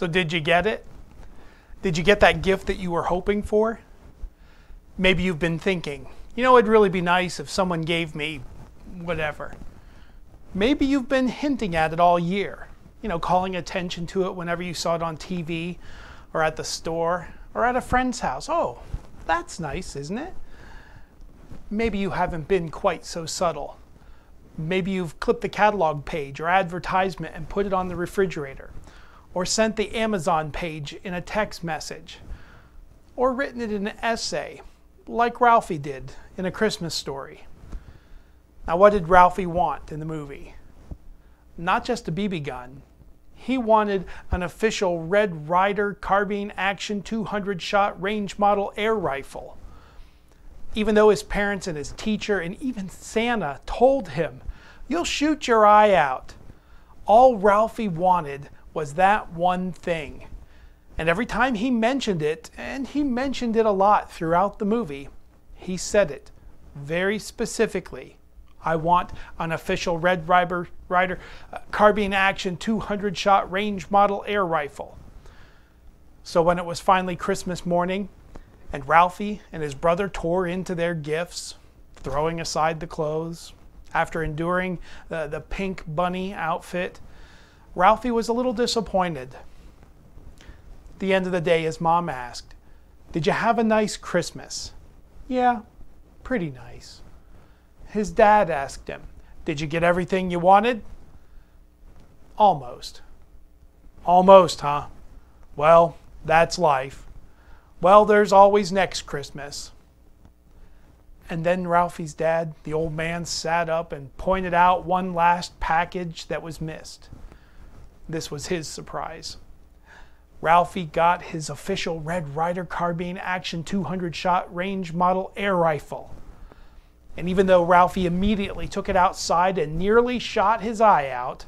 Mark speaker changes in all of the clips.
Speaker 1: So, did you get it? Did you get that gift that you were hoping for? Maybe you've been thinking, you know, it'd really be nice if someone gave me whatever. Maybe you've been hinting at it all year, you know, calling attention to it whenever you saw it on TV or at the store or at a friend's house. Oh, that's nice, isn't it? Maybe you haven't been quite so subtle. Maybe you've clipped the catalog page or advertisement and put it on the refrigerator, or sent the Amazon page in a text message, or written it in an essay, like Ralphie did in A Christmas Story. Now, what did Ralphie want in the movie? Not just a BB gun. He wanted an official Red Ryder carbine action 200 shot range model air rifle. Even though his parents and his teacher and even Santa told him, You'll shoot your eye out. All Ralphie wanted was that one thing. And every time he mentioned it, and he mentioned it a lot throughout the movie, he said it very specifically. I want an official Red Ryder, Ryder uh, carbine action 200 shot range model air rifle. So when it was finally Christmas morning, and Ralphie and his brother tore into their gifts, throwing aside the clothes, after enduring the, the pink bunny outfit, Ralphie was a little disappointed. At the end of the day, his mom asked, Did you have a nice Christmas? Yeah, pretty nice. His dad asked him, Did you get everything you wanted? Almost. Almost, huh? Well, that's life. Well, there's always next Christmas. And then Ralphie's dad, the old man, sat up and pointed out one last package that was missed. This was his surprise. Ralphie got his official Red Ryder Carbine Action 200 shot range model air rifle. And even though Ralphie immediately took it outside and nearly shot his eye out,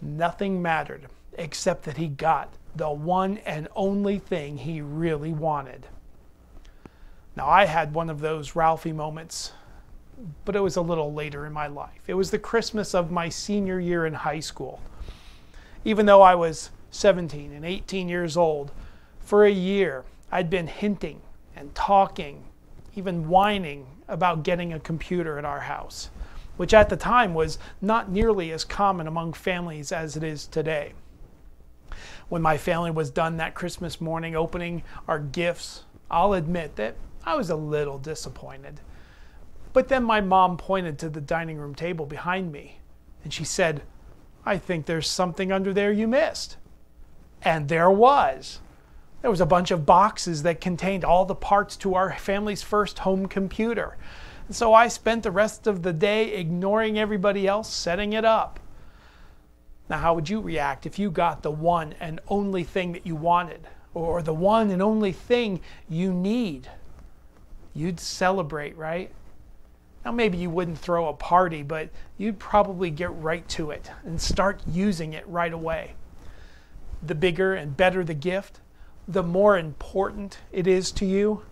Speaker 1: nothing mattered except that he got the one and only thing he really wanted. Now, I had one of those Ralphie moments, but it was a little later in my life. It was the Christmas of my senior year in high school. Even though I was 17 and 18 years old, for a year I'd been hinting and talking, even whining about getting a computer at our house, which at the time was not nearly as common among families as it is today. When my family was done that Christmas morning opening our gifts, I'll admit that I was a little disappointed. But then my mom pointed to the dining room table behind me and she said, I think there's something under there you missed. And there was. There was a bunch of boxes that contained all the parts to our family's first home computer. And so I spent the rest of the day ignoring everybody else setting it up. Now, how would you react if you got the one and only thing that you wanted, or the one and only thing you need? You'd celebrate, right? Now, maybe you wouldn't throw a party, but you'd probably get right to it and start using it right away. The bigger and better the gift, the more important it is to you,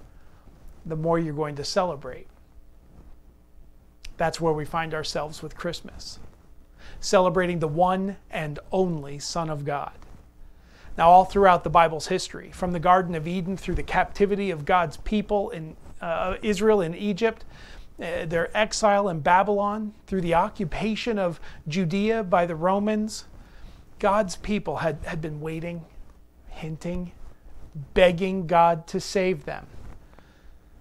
Speaker 1: the more you're going to celebrate. That's where we find ourselves with Christmas, celebrating the one and only Son of God. Now, all throughout the Bible's history, from the Garden of Eden through the captivity of God's people in uh, Israel in Egypt, Uh, their exile in Babylon, through the occupation of Judea by the Romans, God's people had, had been waiting, hinting, begging God to save them.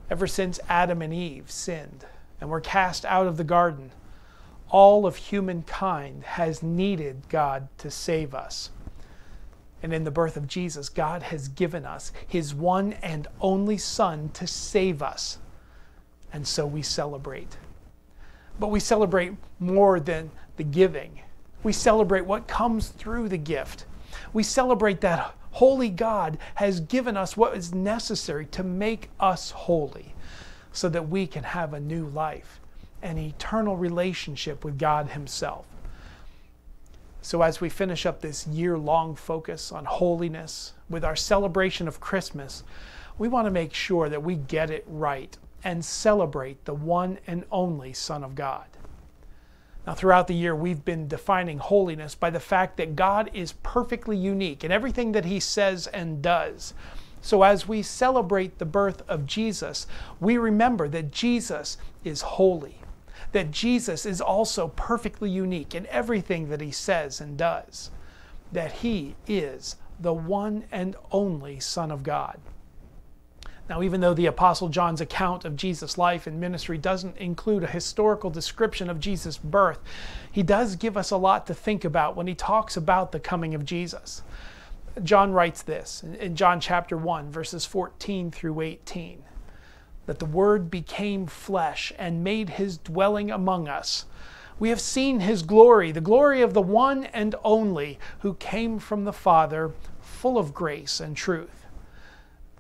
Speaker 1: Ever since Adam and Eve sinned and were cast out of the garden, all of humankind has needed God to save us. And in the birth of Jesus, God has given us His one and only Son to save us and so we celebrate. But we celebrate more than the giving. We celebrate what comes through the gift. We celebrate that holy God has given us what is necessary to make us holy so that we can have a new life, an eternal relationship with God Himself. So, as we finish up this year long focus on holiness with our celebration of Christmas, we want to make sure that we get it right and celebrate the one and only Son of God. Now, throughout the year, we've been defining holiness by the fact that God is perfectly unique in everything that He says and does. So, as we celebrate the birth of Jesus, we remember that Jesus is holy, that Jesus is also perfectly unique in everything that He says and does, that He is the one and only Son of God. Now, even though the Apostle John's account of Jesus' life and ministry doesn't include a historical description of Jesus' birth, he does give us a lot to think about when he talks about the coming of Jesus. John writes this in John chapter 1, verses 14 through 18 that the Word became flesh and made his dwelling among us. We have seen his glory, the glory of the one and only who came from the Father, full of grace and truth.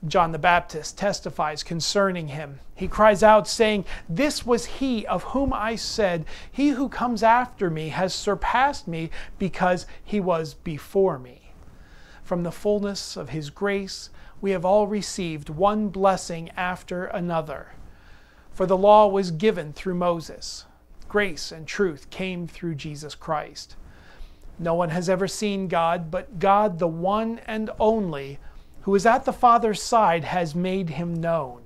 Speaker 1: John the Baptist testifies concerning him. He cries out, saying, This was he of whom I said, He who comes after me has surpassed me because he was before me. From the fullness of his grace, we have all received one blessing after another. For the law was given through Moses, grace and truth came through Jesus Christ. No one has ever seen God, but God, the one and only, who is at the Father's side, has made him known.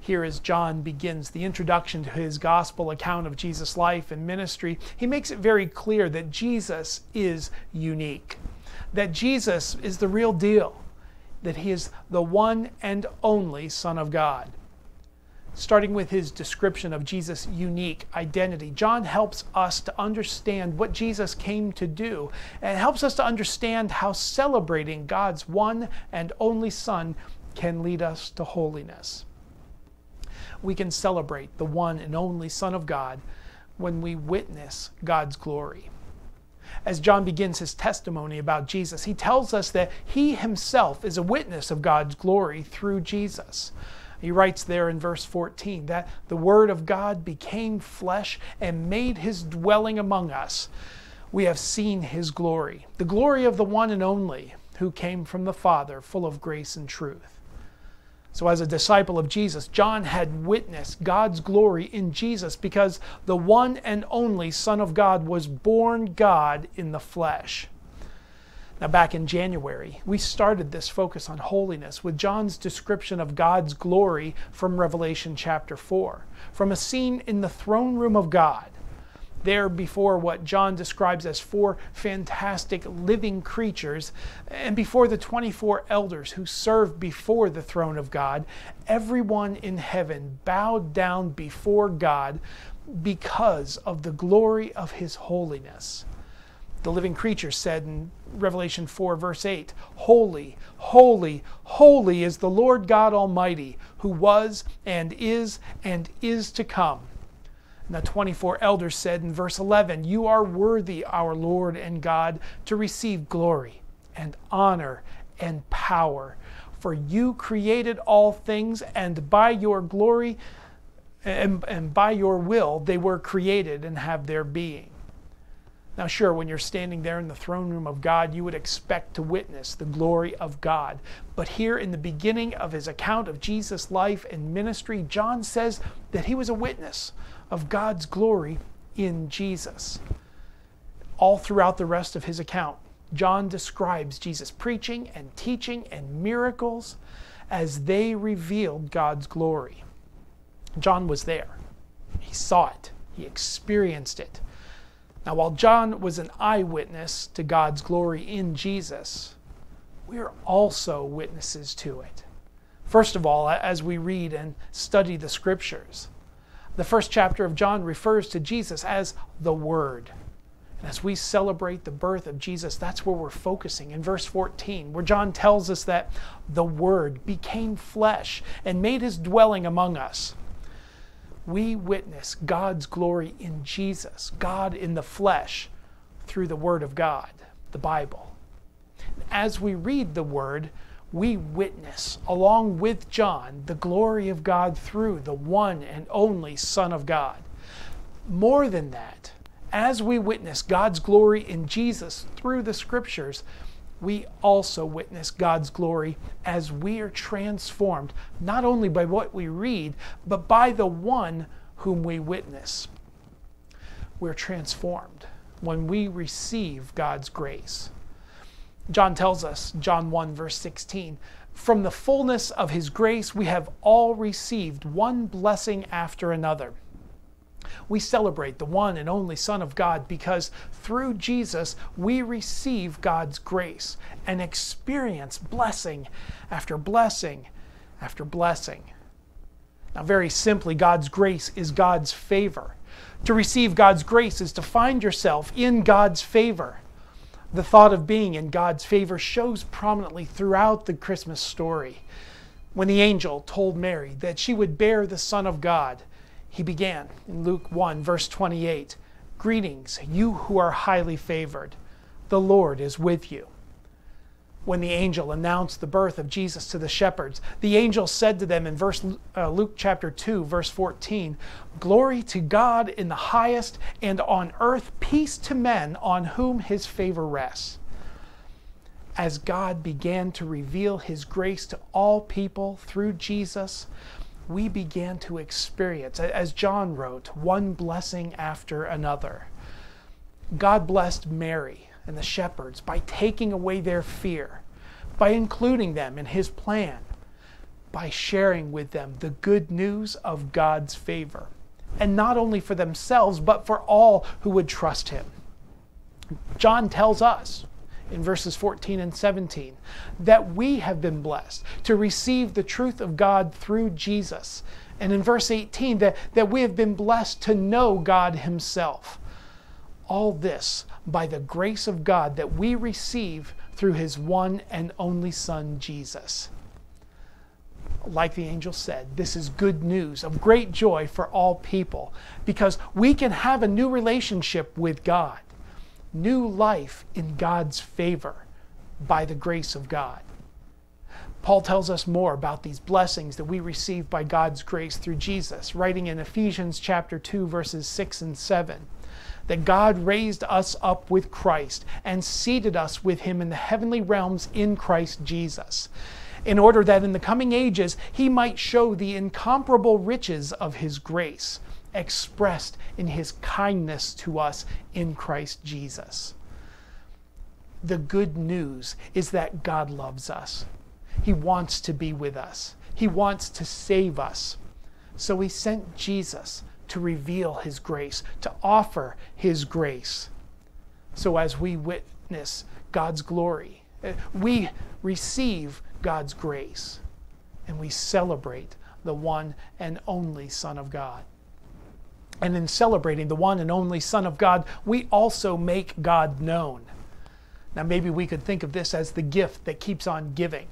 Speaker 1: Here, as John begins the introduction to his gospel account of Jesus' life and ministry, he makes it very clear that Jesus is unique, that Jesus is the real deal, that he is the one and only Son of God starting with his description of Jesus' unique identity. John helps us to understand what Jesus came to do and helps us to understand how celebrating God's one and only Son can lead us to holiness. We can celebrate the one and only Son of God when we witness God's glory. As John begins his testimony about Jesus, he tells us that he himself is a witness of God's glory through Jesus. He writes there in verse 14 that the Word of God became flesh and made his dwelling among us. We have seen his glory, the glory of the one and only who came from the Father, full of grace and truth. So, as a disciple of Jesus, John had witnessed God's glory in Jesus because the one and only Son of God was born God in the flesh. Now, back in January, we started this focus on holiness with John's description of God's glory from Revelation chapter 4, from a scene in the throne room of God. There, before what John describes as four fantastic living creatures, and before the 24 elders who serve before the throne of God, everyone in heaven bowed down before God because of the glory of his holiness. The living creature said in Revelation 4, verse 8 Holy, holy, holy is the Lord God Almighty, who was and is and is to come. And the 24 elders said in verse 11, You are worthy, our Lord and God, to receive glory and honor and power. For you created all things, and by your glory and, and by your will they were created and have their being. Now, sure, when you're standing there in the throne room of God, you would expect to witness the glory of God. But here in the beginning of his account of Jesus' life and ministry, John says that he was a witness of God's glory in Jesus. All throughout the rest of his account, John describes Jesus' preaching and teaching and miracles as they revealed God's glory. John was there, he saw it, he experienced it. Now, while John was an eyewitness to God's glory in Jesus, we are also witnesses to it. First of all, as we read and study the scriptures, the first chapter of John refers to Jesus as the Word. And as we celebrate the birth of Jesus, that's where we're focusing in verse 14, where John tells us that the Word became flesh and made his dwelling among us we witness God's glory in Jesus, God in the flesh, through the Word of God, the Bible. As we read the Word, we witness, along with John, the glory of God through the one and only Son of God. More than that, as we witness God's glory in Jesus through the Scriptures, we also witness God's glory as we are transformed, not only by what we read, but by the one whom we witness. we're transformed when we receive God's grace. John tells us, John 1, verse 16, from the fullness of his grace we have all received one blessing after another. We celebrate the one and only Son of God because through Jesus we receive God's grace and experience blessing after blessing after blessing. Now, very simply, God's grace is God's favor. To receive God's grace is to find yourself in God's favor. The thought of being in God's favor shows prominently throughout the Christmas story. When the angel told Mary that she would bear the Son of God, he began in Luke 1, verse 28 Greetings, you who are highly favored. The Lord is with you when the angel announced the birth of Jesus to the shepherds. The angel said to them in verse uh, Luke chapter 2 verse 14, "Glory to God in the highest and on earth peace to men on whom his favor rests." As God began to reveal his grace to all people through Jesus, we began to experience, as John wrote, one blessing after another. God blessed Mary and the shepherds by taking away their fear, by including them in his plan, by sharing with them the good news of God's favor, and not only for themselves, but for all who would trust him. John tells us in verses 14 and 17 that we have been blessed to receive the truth of God through Jesus. And in verse 18, that, that we have been blessed to know God Himself. All this by the grace of God that we receive through his one and only Son, Jesus. Like the angel said, this is good news of great joy for all people because we can have a new relationship with God, new life in God's favor by the grace of God. Paul tells us more about these blessings that we receive by God's grace through Jesus, writing in Ephesians chapter 2 verses 6 and 7 that God raised us up with Christ and seated us with him in the heavenly realms in Christ Jesus, in order that in the coming ages he might show the incomparable riches of his grace expressed in his kindness to us in Christ Jesus. The good news is that God loves us. He wants to be with us. He wants to save us. So he sent Jesus to reveal His grace, to offer His grace. So as we witness God's glory, eh, we receive God's grace and we celebrate the one and only Son of God. And in celebrating the one and only Son of God, we also make God known. Now, maybe we could think of this as the gift that keeps on giving.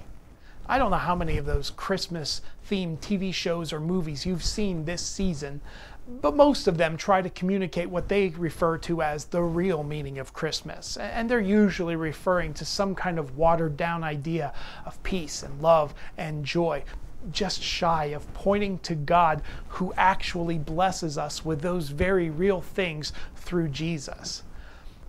Speaker 1: I don't know how many of those Christmas themed TV shows or movies you've seen this season but most of them try to communicate what they refer to as the real meaning of Christmas. And they're usually referring to some kind of watered down idea of peace and love and joy, just shy of pointing to God who actually blesses us with those very real things through Jesus.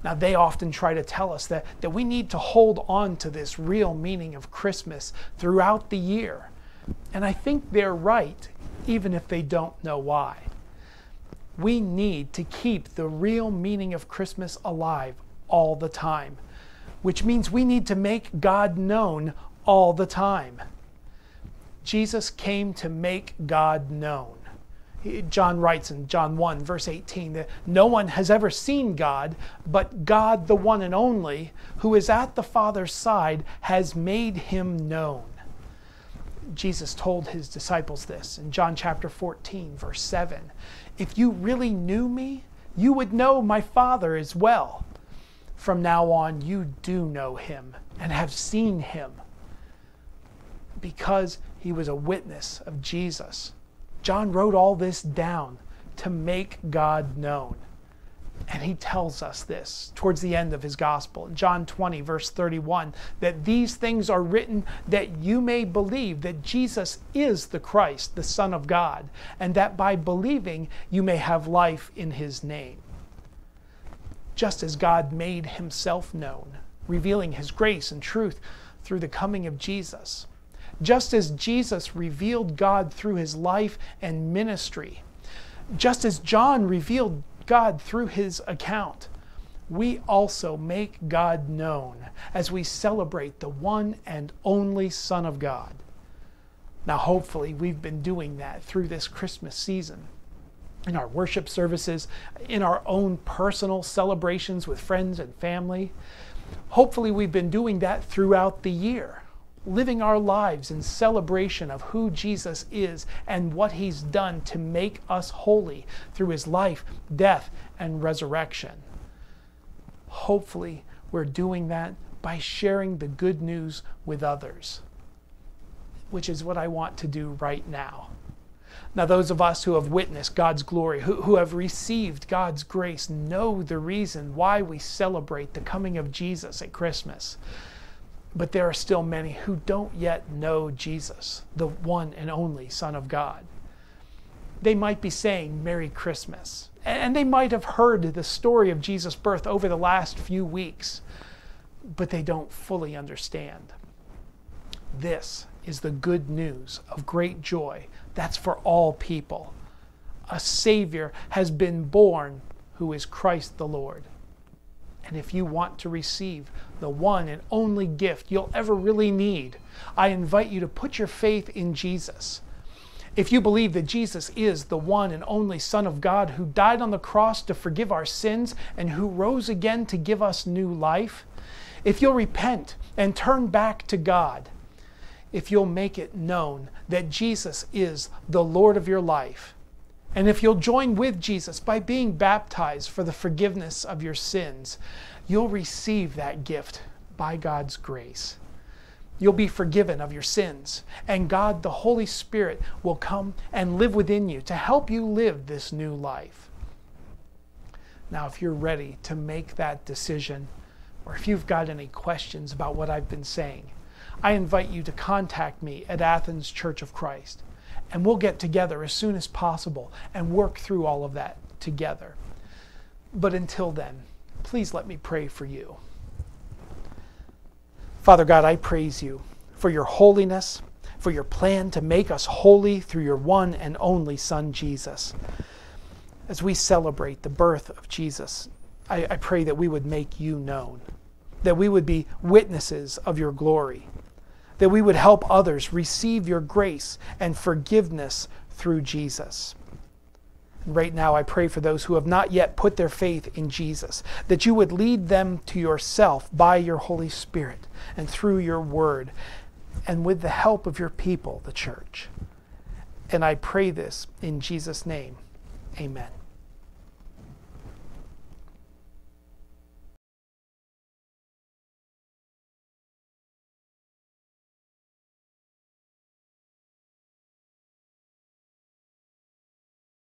Speaker 1: Now, they often try to tell us that, that we need to hold on to this real meaning of Christmas throughout the year. And I think they're right, even if they don't know why we need to keep the real meaning of Christmas alive all the time, which means we need to make God known all the time. Jesus came to make God known. John writes in John 1, verse 18, that no one has ever seen God, but God, the one and only, who is at the Father's side, has made him known. Jesus told his disciples this in John chapter 14, verse 7. If you really knew me, you would know my Father as well. From now on, you do know him and have seen him because he was a witness of Jesus. John wrote all this down to make God known. And he tells us this towards the end of his gospel, John 20, verse 31, that these things are written that you may believe that Jesus is the Christ, the Son of God, and that by believing you may have life in his name. Just as God made himself known, revealing his grace and truth through the coming of Jesus, just as Jesus revealed God through his life and ministry, just as John revealed God through his account, we also make God known as we celebrate the one and only Son of God. Now, hopefully, we've been doing that through this Christmas season. In our worship services, in our own personal celebrations with friends and family. Hopefully, we've been doing that throughout the year, living our lives in celebration of who Jesus is and what he's done to make us holy through his life, death, and resurrection. Hopefully, we're doing that by sharing the good news with others which is what I want to do right now. Now, those of us who have witnessed God's glory, who, who have received God's grace, know the reason why we celebrate the coming of Jesus at Christmas. But there are still many who don't yet know Jesus, the one and only Son of God. They might be saying Merry Christmas, and they might have heard the story of Jesus' birth over the last few weeks, but they don't fully understand. This is the good news of great joy. That's for all people. A Savior has been born who is Christ the Lord. And if you want to receive the one and only gift you'll ever really need, I invite you to put your faith in Jesus. If you believe that Jesus is the one and only Son of God who died on the cross to forgive our sins and who rose again to give us new life, if you'll repent and turn back to God, if you'll make it known that Jesus is the Lord of your life. And if you'll join with Jesus by being baptized for the forgiveness of your sins, you'll receive that gift by God's grace. You'll be forgiven of your sins, and God, the Holy Spirit, will come and live within you to help you live this new life. Now, if you're ready to make that decision, or if you've got any questions about what I've been saying, I invite you to contact me at Athens Church of Christ. And we'll get together as soon as possible and work through all of that together. But until then, please let me pray for you. Father God, I praise you for your holiness, for your plan to make us holy through your one and only Son, Jesus. As we celebrate the birth of Jesus, I, I pray that we would make you known, that we would be witnesses of your glory that we would help others receive your grace and forgiveness through Jesus. Right now, I pray for those who have not yet put their faith in Jesus, that you would lead them to yourself by your Holy Spirit and through your word, and with the help of your people, the church. And I pray this in Jesus' name. Amen.